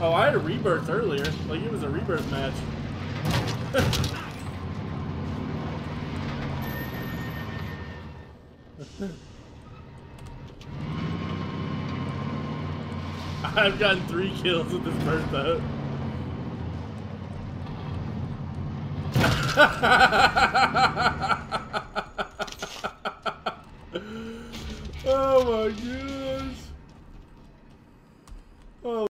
Oh, I had a rebirth earlier. Like, it was a rebirth match. I've gotten three kills with this Bertha, though. oh my goodness. Oh,